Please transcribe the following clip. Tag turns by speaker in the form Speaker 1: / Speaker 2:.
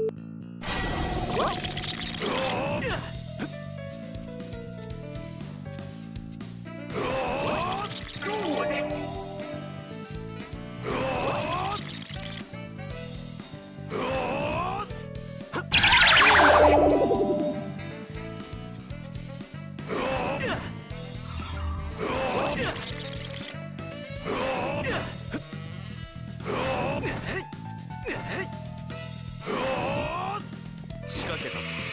Speaker 1: What? けたぞ。